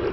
I'm